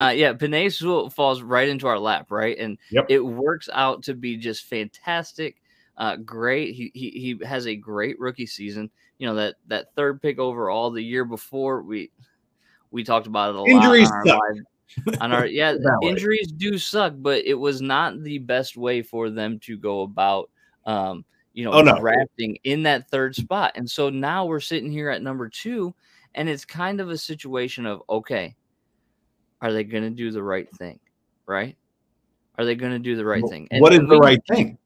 Uh, yeah, Penei Sewell falls right into our lap, right? And Yep. it works out to be just fantastic. Uh, great. He, he he has a great rookie season. You know that that third pick overall the year before we we talked about it a Injuries lot on our, suck. on our yeah injuries do suck, but it was not the best way for them to go about um you know Oh, no. drafting in that third spot. And so now we're sitting here at number two, and it's kind of a situation of okay, are they going to do the right thing, right? Are they going to do the right thing? And- what is the we- right thing?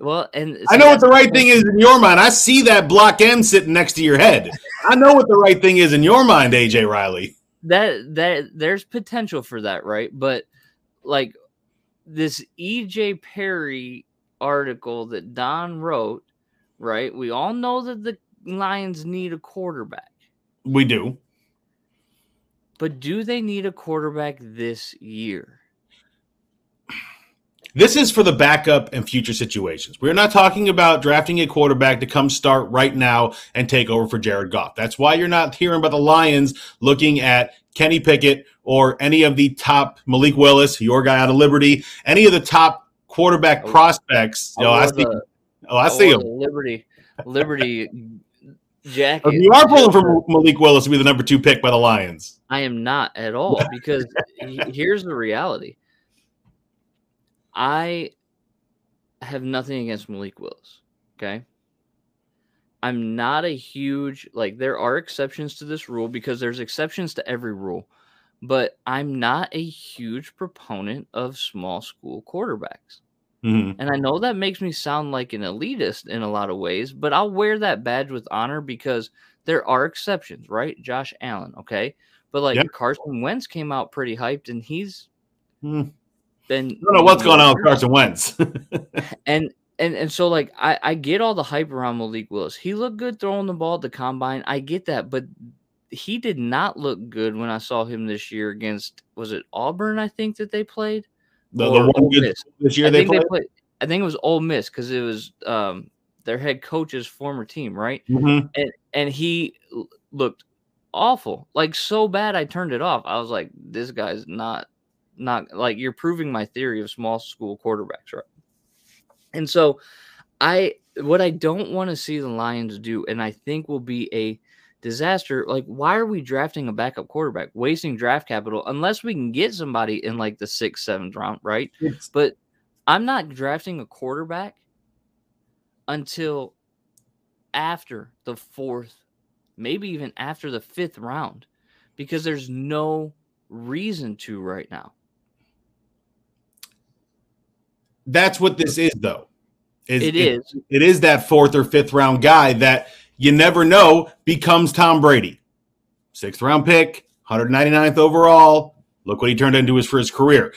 Well, and I know what the right thing is in your mind. I see that block M sitting next to your head. I know what the right thing is in your mind, AJ Riley. that that there's potential for that, right? But like this EJ Perry article that Don wrote, right? We all know that the Lions need a quarterback. We do. But do they need a quarterback this year? This is for the backup and future situations. We're not talking about drafting a quarterback to come start right now and take over for Jared Goff. That's why you're not hearing about the Lions looking at Kenny Pickett or any of the top Malik Willis, your guy out of Liberty, any of the top quarterback Oh, prospects. You know, I see. the- Oh, I I see him. Liberty Liberty jacket. You are pulling for Malik Willis to be the number two pick by the Lions. I am not at all because here's the reality. I have nothing against Malik Willis. Okay. I'm not a huge like there are exceptions to this rule because there's exceptions to every rule, but I'm not a huge proponent of small school quarterbacks. Mhm. And I know that makes me sound like an elitist in a lot of ways, but I'll wear that badge with honor because there are exceptions, right? Josh Allen, okay? But like Yep. Carson Wentz came out pretty hyped and he's Hmm. been I don't know what's going on with Carson Wentz. and and and so like I I get all the hype around Malik Willis. He looked good throwing the ball at the combine. I get that, but he did not look good when I saw him this year against was it Auburn? I think that they played. The, the one good this year I they think played. they played. I think it was Ole Miss because it was um their head coach's former team, right? Mhm. And and he looked awful, like so bad. I turned it off. I was like, this guy's not not like you're proving my theory of small school quarterbacks, right? And so, I what I don't want to see the Lions do, and I think will be a disaster. Like, why are we drafting a backup quarterback, wasting draft capital, unless we can get somebody in like the sixth, seventh round, right? It's- But I'm not drafting a quarterback until after the fourth, maybe even after the fifth round, because there's no reason to right now. That's what this is, though. Is- It is. It is that fourth or fifth round guy that you never know becomes Tom Brady. Sixth round pick, 199th overall. Look what he turned into his for his career.